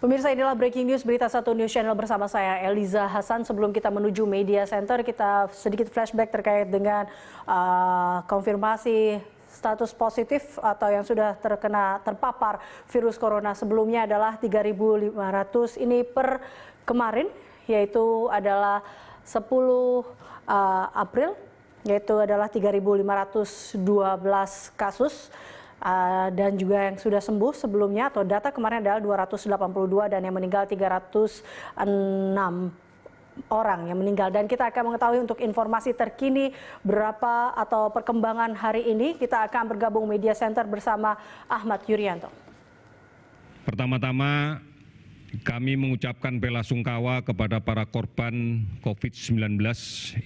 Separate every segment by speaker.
Speaker 1: Pemirsa inilah breaking news berita satu news channel bersama saya Eliza Hasan. Sebelum kita menuju media center, kita sedikit flashback terkait dengan uh, konfirmasi status positif atau yang sudah terkena terpapar virus corona sebelumnya adalah 3.500 ini per kemarin yaitu adalah 10 uh, April yaitu adalah 3.512 kasus uh, dan juga yang sudah sembuh sebelumnya atau data kemarin adalah 282 dan yang meninggal 306 orang yang meninggal dan kita akan mengetahui untuk informasi terkini berapa atau perkembangan hari ini kita akan bergabung media center bersama Ahmad Yuryanto.
Speaker 2: Pertama-tama kami mengucapkan bela sungkawa kepada para korban COVID-19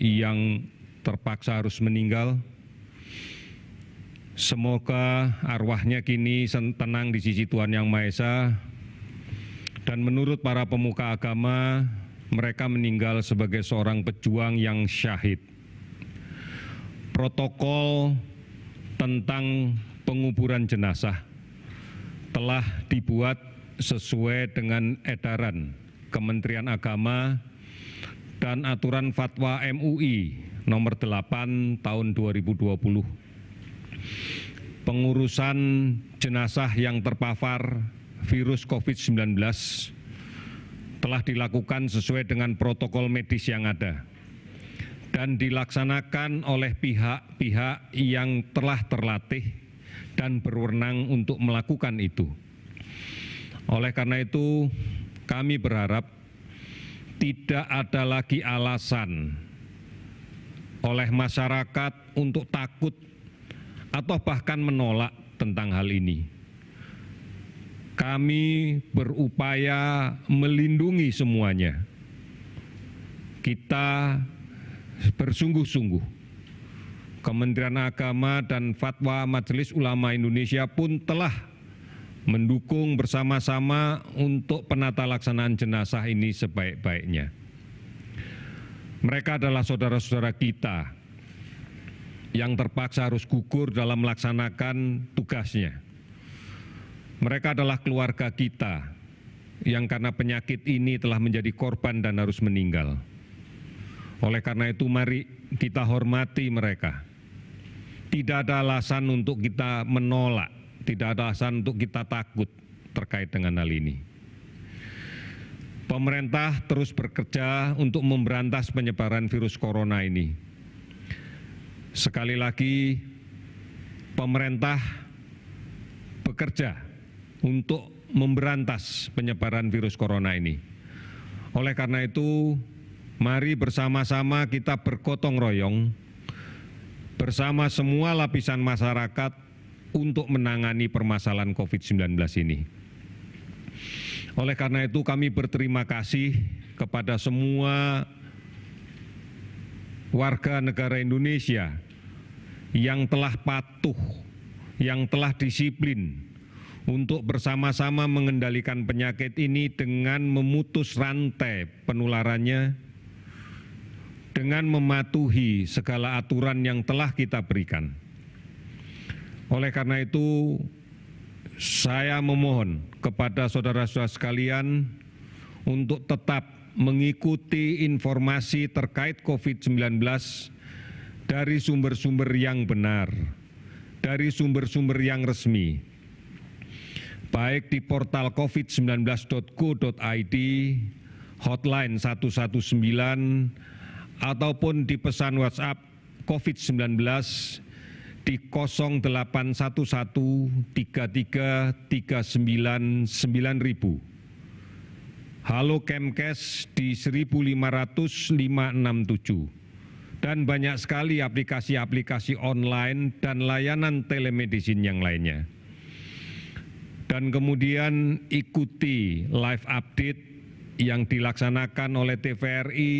Speaker 2: yang terpaksa harus meninggal Semoga arwahnya kini tenang di sisi Tuhan Yang Maha Esa. Dan menurut para pemuka agama, mereka meninggal sebagai seorang pejuang yang syahid. Protokol tentang penguburan jenazah telah dibuat sesuai dengan edaran Kementerian Agama dan aturan fatwa MUI nomor 8 tahun 2020 pengurusan jenazah yang terpapar virus COVID-19 telah dilakukan sesuai dengan protokol medis yang ada dan dilaksanakan oleh pihak-pihak yang telah terlatih dan berwenang untuk melakukan itu. Oleh karena itu, kami berharap tidak ada lagi alasan oleh masyarakat untuk takut atau bahkan menolak tentang hal ini. Kami berupaya melindungi semuanya. Kita bersungguh-sungguh. Kementerian Agama dan Fatwa Majelis Ulama Indonesia pun telah mendukung bersama-sama untuk penata laksanaan jenazah ini sebaik-baiknya. Mereka adalah saudara-saudara kita yang terpaksa harus gugur dalam melaksanakan tugasnya. Mereka adalah keluarga kita yang karena penyakit ini telah menjadi korban dan harus meninggal. Oleh karena itu, mari kita hormati mereka. Tidak ada alasan untuk kita menolak, tidak ada alasan untuk kita takut terkait dengan hal ini. Pemerintah terus bekerja untuk memberantas penyebaran virus corona ini Sekali lagi, pemerintah bekerja untuk memberantas penyebaran virus corona ini. Oleh karena itu, mari bersama-sama kita bergotong royong bersama semua lapisan masyarakat untuk menangani permasalahan COVID-19 ini. Oleh karena itu, kami berterima kasih kepada semua warga negara Indonesia yang telah patuh, yang telah disiplin untuk bersama-sama mengendalikan penyakit ini dengan memutus rantai penularannya, dengan mematuhi segala aturan yang telah kita berikan. Oleh karena itu, saya memohon kepada saudara-saudara sekalian untuk tetap mengikuti informasi terkait COVID-19 dari sumber-sumber yang benar, dari sumber-sumber yang resmi, baik di portal covid19.go.id, hotline 119, ataupun di pesan WhatsApp COVID-19 di 0811 33 39 9000 Halo Kemkes di 15567 dan banyak sekali aplikasi-aplikasi online dan layanan telemedicine yang lainnya. Dan kemudian ikuti live update yang dilaksanakan oleh TVRI,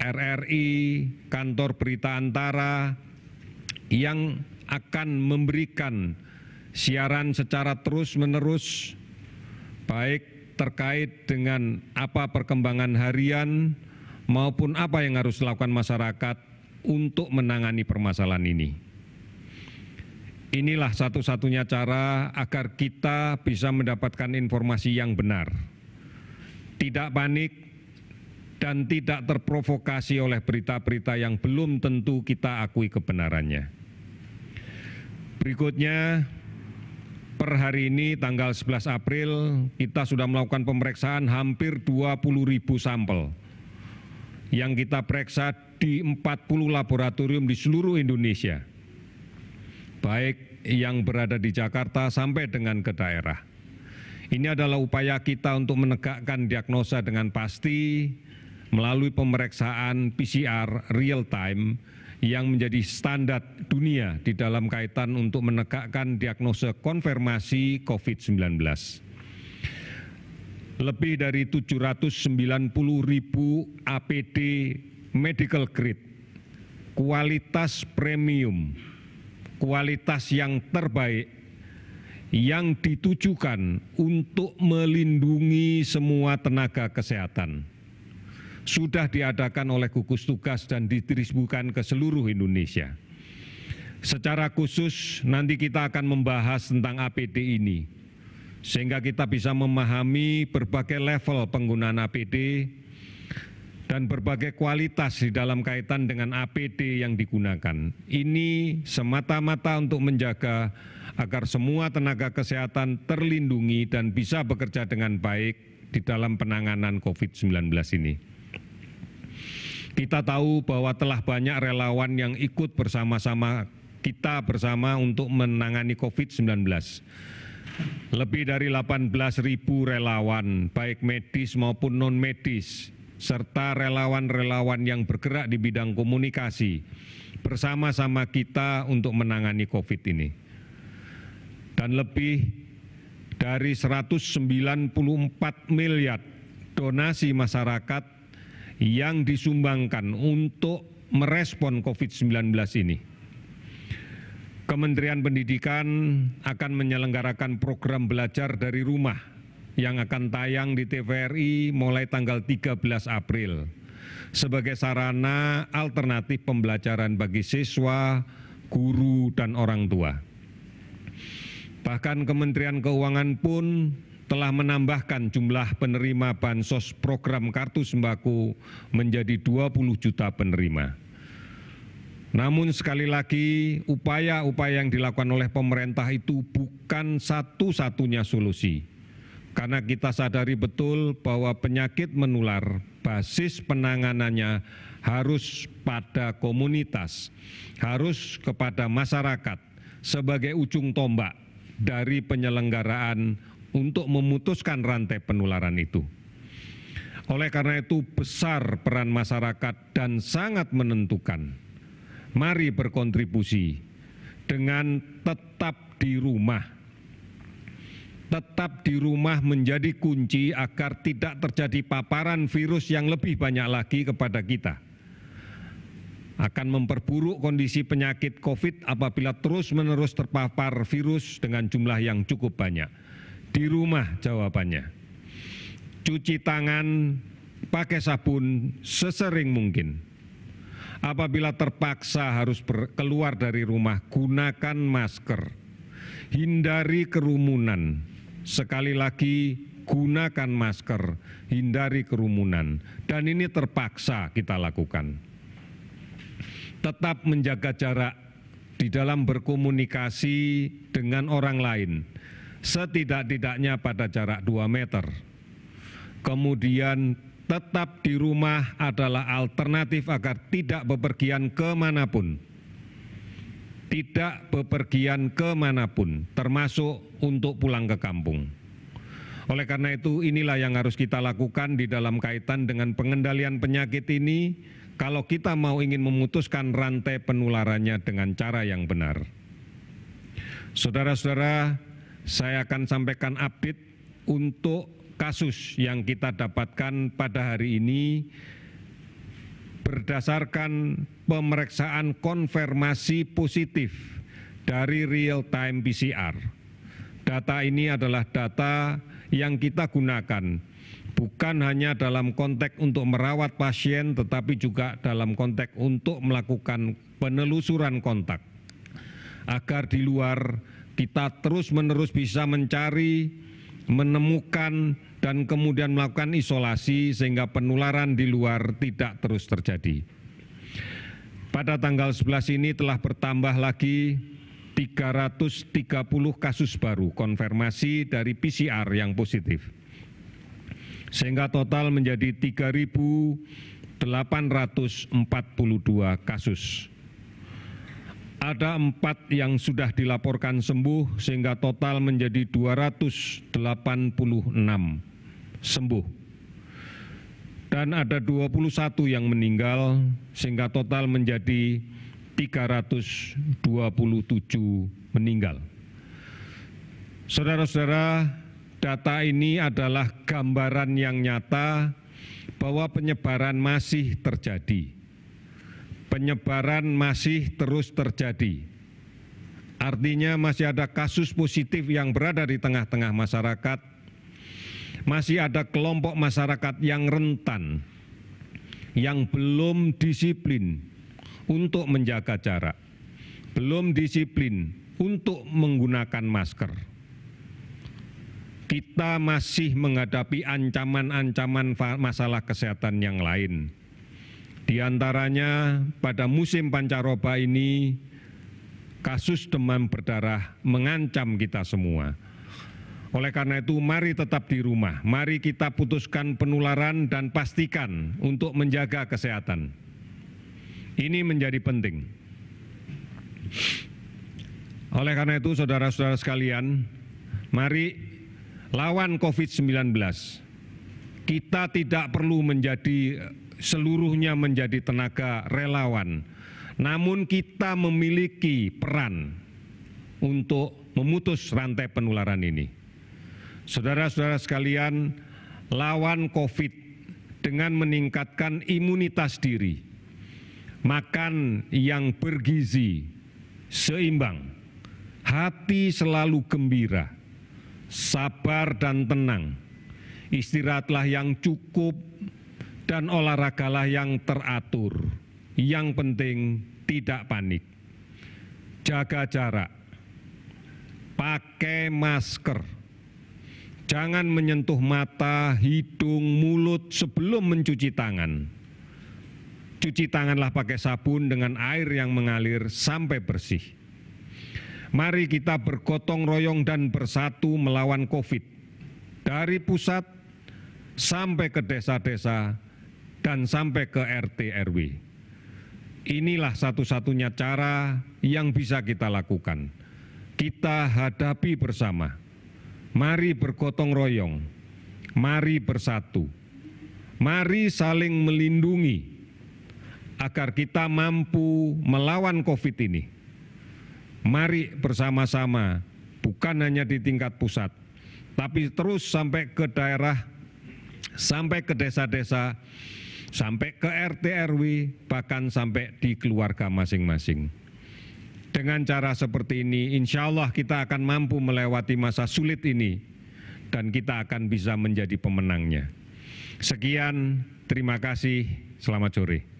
Speaker 2: RRI, Kantor Berita Antara yang akan memberikan siaran secara terus-menerus baik terkait dengan apa perkembangan harian maupun apa yang harus dilakukan masyarakat untuk menangani permasalahan ini. Inilah satu-satunya cara agar kita bisa mendapatkan informasi yang benar tidak panik, dan tidak terprovokasi oleh berita-berita yang belum tentu kita akui kebenarannya. Berikutnya, per hari ini tanggal 11 April kita sudah melakukan pemeriksaan hampir 20 ribu sampel yang kita periksa di 40 laboratorium di seluruh Indonesia, baik yang berada di Jakarta sampai dengan ke daerah. Ini adalah upaya kita untuk menegakkan diagnosa dengan pasti melalui pemeriksaan PCR real time yang menjadi standar dunia di dalam kaitan untuk menegakkan diagnosa konfirmasi COVID-19. Lebih dari 790 ribu APD medical grade, kualitas premium, kualitas yang terbaik yang ditujukan untuk melindungi semua tenaga kesehatan. Sudah diadakan oleh gugus tugas dan didistribusikan ke seluruh Indonesia. Secara khusus nanti kita akan membahas tentang APD ini sehingga kita bisa memahami berbagai level penggunaan APD dan berbagai kualitas di dalam kaitan dengan APD yang digunakan. Ini semata-mata untuk menjaga agar semua tenaga kesehatan terlindungi dan bisa bekerja dengan baik di dalam penanganan COVID-19 ini. Kita tahu bahwa telah banyak relawan yang ikut bersama-sama kita bersama untuk menangani COVID-19. Lebih dari 18 ribu relawan, baik medis maupun non-medis, serta relawan-relawan yang bergerak di bidang komunikasi bersama-sama kita untuk menangani COVID ini. Dan lebih dari 194 miliar donasi masyarakat yang disumbangkan untuk merespon COVID-19 ini. Kementerian Pendidikan akan menyelenggarakan program belajar dari rumah yang akan tayang di TVRI mulai tanggal 13 April sebagai sarana alternatif pembelajaran bagi siswa, guru, dan orang tua. Bahkan Kementerian Keuangan pun telah menambahkan jumlah penerima bansos program kartu sembako menjadi 20 juta penerima. Namun sekali lagi upaya-upaya yang dilakukan oleh pemerintah itu bukan satu-satunya solusi karena kita sadari betul bahwa penyakit menular basis penanganannya harus pada komunitas, harus kepada masyarakat sebagai ujung tombak dari penyelenggaraan untuk memutuskan rantai penularan itu. Oleh karena itu, besar peran masyarakat dan sangat menentukan. Mari berkontribusi dengan tetap di rumah tetap di rumah menjadi kunci agar tidak terjadi paparan virus yang lebih banyak lagi kepada kita. Akan memperburuk kondisi penyakit COVID apabila terus-menerus terpapar virus dengan jumlah yang cukup banyak. Di rumah jawabannya. Cuci tangan, pakai sabun sesering mungkin. Apabila terpaksa harus keluar dari rumah, gunakan masker. Hindari kerumunan, Sekali lagi, gunakan masker, hindari kerumunan, dan ini terpaksa kita lakukan. Tetap menjaga jarak di dalam berkomunikasi dengan orang lain, setidak-tidaknya pada jarak 2 meter. Kemudian tetap di rumah adalah alternatif agar tidak bepergian ke mana pun tidak bepergian ke mana pun, termasuk untuk pulang ke kampung. Oleh karena itu, inilah yang harus kita lakukan di dalam kaitan dengan pengendalian penyakit ini. Kalau kita mau ingin memutuskan rantai penularannya dengan cara yang benar, saudara-saudara, saya akan sampaikan update untuk kasus yang kita dapatkan pada hari ini berdasarkan pemeriksaan konfirmasi positif dari real time PCR. Data ini adalah data yang kita gunakan bukan hanya dalam konteks untuk merawat pasien tetapi juga dalam konteks untuk melakukan penelusuran kontak agar di luar kita terus-menerus bisa mencari, menemukan dan kemudian melakukan isolasi sehingga penularan di luar tidak terus terjadi. Pada tanggal 11 ini telah bertambah lagi 330 kasus baru konfirmasi dari PCR yang positif. Sehingga total menjadi 3.842 kasus. Ada empat yang sudah dilaporkan sembuh sehingga total menjadi 286 sembuh. Dan ada 21 yang meninggal sehingga total menjadi 327 meninggal. Saudara-saudara, data ini adalah gambaran yang nyata bahwa penyebaran masih terjadi. Penyebaran masih terus terjadi. Artinya masih ada kasus positif yang berada di tengah-tengah masyarakat masih ada kelompok masyarakat yang rentan, yang belum disiplin untuk menjaga jarak, belum disiplin untuk menggunakan masker. Kita masih menghadapi ancaman-ancaman masalah kesehatan yang lain. Di antaranya, pada musim pancaroba ini, kasus demam berdarah mengancam kita semua oleh karena itu, mari tetap di rumah. Mari kita putuskan penularan dan pastikan untuk menjaga kesehatan. Ini menjadi penting. Oleh karena itu, saudara-saudara sekalian, mari lawan COVID-19. Kita tidak perlu menjadi seluruhnya menjadi tenaga relawan, namun kita memiliki peran untuk memutus rantai penularan ini. Saudara-saudara sekalian, lawan COVID dengan meningkatkan imunitas diri, makan yang bergizi, seimbang, hati selalu gembira, sabar dan tenang, istirahatlah yang cukup, dan olahragalah yang teratur. Yang penting, tidak panik, jaga jarak, pakai masker Jangan menyentuh mata, hidung, mulut sebelum mencuci tangan. Cuci tanganlah pakai sabun dengan air yang mengalir sampai bersih. Mari kita bergotong royong dan bersatu melawan COVID. Dari pusat sampai ke desa-desa dan sampai ke RT RW. Inilah satu-satunya cara yang bisa kita lakukan. Kita hadapi bersama Mari bergotong royong, mari bersatu, mari saling melindungi agar kita mampu melawan COVID ini. Mari bersama-sama, bukan hanya di tingkat pusat, tapi terus sampai ke daerah, sampai ke desa-desa, sampai ke RT RW, bahkan sampai di keluarga masing-masing. Dengan cara seperti ini, insya Allah kita akan mampu melewati masa sulit ini dan kita akan bisa menjadi pemenangnya. Sekian, terima kasih, selamat sore.